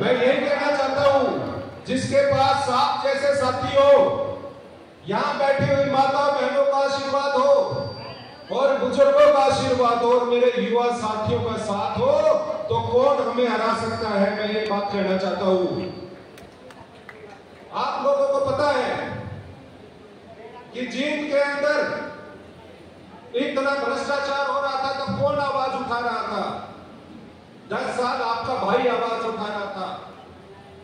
मैं यही कहना चाहता हूँ, जिसके पास सांप जैसे साथी हो, यहाँ बैठी हुई माता बहनों का आशीर्वाद हो, और बुज़ुर्गों का आशीर्वाद हो, और मेरे युवा साथियों का साथ हो तो कौन हमें हरा सकता है? मैं ये बात कहना चाहता हूँ। आप लोगों को पता है कि जींद के अंदर इतना भ्रष्टाचार हो रहा था तो कौन आवाज़ उठा रहा था? दस साल आपका भाई आवाज़ उठा रहा था।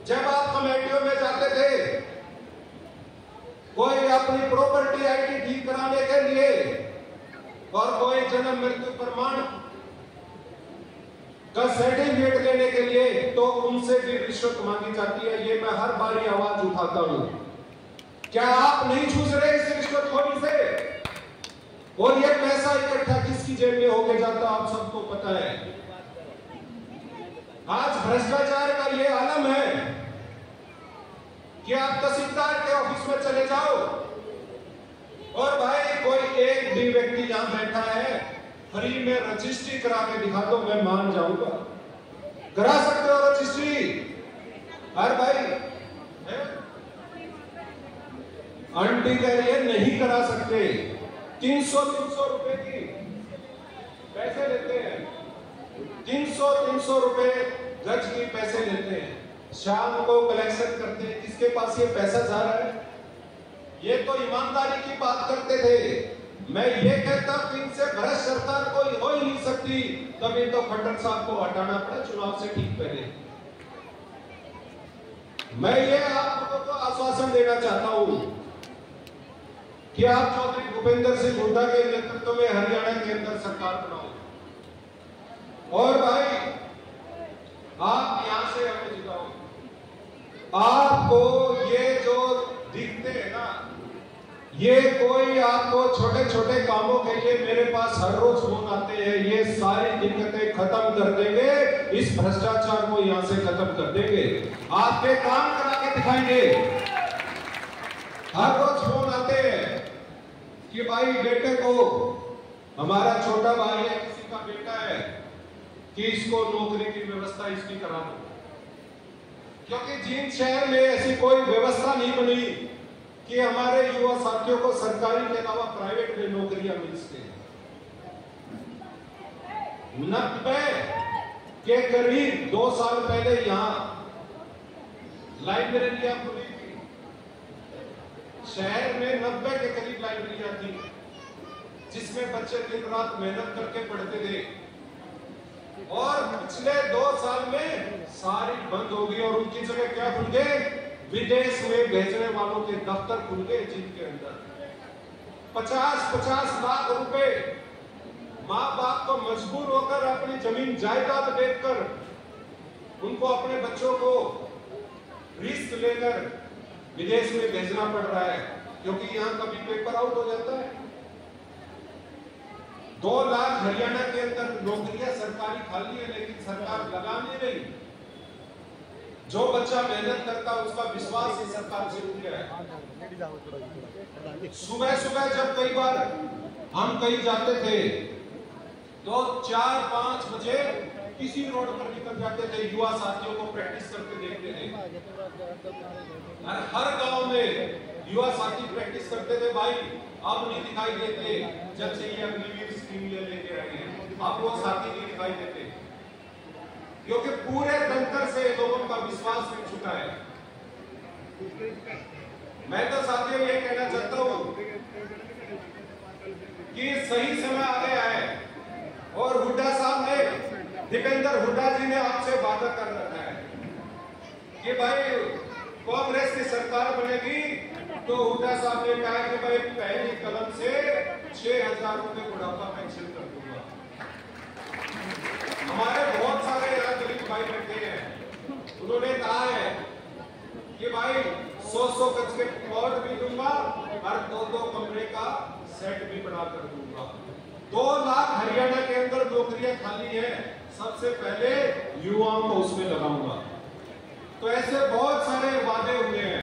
जब आप कमेटियों में जाते थे, कोई अपनी प्रॉपर्टी आईडी ठीक कराने के लिए और कोई जन्म मृत्यु प्रमाण का सर्टिफिकेट लेने के लिए तो उनसे भी रिश्वत मांगी जाती है। ये मैं हर बारी आवाज़ उठाता हूँ। क्या आप नहीं छूस रहे इस रिश्वत खोरी से? और ये पैसा इकट्ठा किसकी जेब में होके जाता, आप सबको पता है। आज भ्रष्टाचार का ये आलम है कि आप तहसीलदार के ऑफ़िस में चले जाओ। और भाई, कोई एक भी व्यक्ति यहाँ बैठा है, फ्री में रजिस्ट्री करा के दिखा दो, मैं मान जाऊँगा। करा सकते हो रजिस्ट्री? अरे भाई, है? आंटी कह रही है नहीं करा सकते। तीन सौ तीन सौ रुपए की। पैसे लेते हैं। तीन सौ तीन सौ रुपए गज की पैसे लेते हैं। शाम को कलेक्शन करते हैं। किसके पास ये पैसा जा रहा है? ये तो ईमानदारी की बात करते थे। मैं ये कहता कि इनसे भ्रष्ट सरकार कोई हो ही नहीं सकती। तभी तो खट्टर साहब को हटाना पड़ा, चुनाव से ठीक पहले। मैं ये आप लोगों को आश्वासन देना चाहता हूँ कि आप चौधरी भूपेंद्र सिंह हुड्डा के नेतृत्व में हरियाणा के अंदर सरकार बनाओ और भाई आप यहाँ से हमें जिताओ आपको ये जो दिखते हैं ना, ये कोई आपको छोटे छोटे कामों के लिए मेरे पास हर रोज फ़ोन आते हैं, ये सारी दिक्कतें खत्म कर देंगे, इस भ्रष्टाचार को यहाँ से खत्म कर देंगे। आपके काम करा के दिखाएँगे। हर रोज फ़ोन आते हैं कि भाई बेटे को, हमारा छोटा भाई है, किसी का बेटा है, कि इसको नौकरी की व्यवस्था इसकी करा दो। क्योंकि जींद शहर में ऐसी कोई व्यवस्था नहीं बनी कि हमारे युवा साथियों को सरकारी के अलावा प्राइवेट में नौकरियाँ मिल सके। नब्बे के करीब दो साल पहले यहाँ लाइब्रेरियाँ खुली थी। शहर में नब्बे के करीब लाइब्रेरियाँ थी, जिसमें बच्चे दिन रात मेहनत करके पढ़ते थे। और पिछले दो साल में सारी बंद हो गई और उनकी जगह क्या खुल गए? विदेश में भेजने वालों के दफ्तर खुल गए जिनके अंदर। पचास पचास लाख रुपए। माँ बाप को मजबूर होकर अपनी ज़मीन जायदाद बेचकर उनको अपने बच्चों को रिस्क लेकर विदेश में भेजना पड़ रहा है, क्योंकि यहाँ कभी पेपर आउट हो जाता है। दो लाख हरियाणा के अंदर नौकरियाँ सरकारी खाली है, लेकिन सरकार लगा नहीं रही। जो बच्चा मेहनत करता है, उसका विश्वास ही सरकार से उठ गया है। सुबह सुबह जब कई बार हम कहीं जाते थे तो चार पाँच बजे किसी रोड पर निकल जाते थे, युवा साथियों को प्रैक्टिस करते देखते थे। और हर गाँव में युवा साथी प्रैक्टिस करते थे, भाई अब नहीं दिखाई देते, जब से ये अग्निवीर स्कीम ये लेके आए हैं। अब वो साथी नहीं दिखाई देते। क्योंकि पूरे दंतर से लोगों का विश्वास मिल चुका है। मैं तो साथियों ये कहना चाहता हूँ कि सही समय आ गया है और हुड्डा साहब ने, दीपेंद्र हुड्डा जी ने आपसे वादा कर रखा है कि भाई, कांग्रेस की सरकार बनेगी तो हुड्डा साहब ने कहा कि भाई, पहली कलम से छह हज़ार रुपए बुढ़ापा पेंशन कर दूँगा। हमारे बहुत सारे भाई बैठे हैं। उन्होंने कहा है कि भाई सौ सौ गज के प्लॉट भी दूँगा और दो दो कमरे का सेट भी बना कर दूँगा। दो लाख हरियाणा के अंदर नौकरियाँ खाली है। सबसे पहले युवाओं को उसमें लगाऊँगा। तो ऐसे बहुत सारे वादे हुए हैं।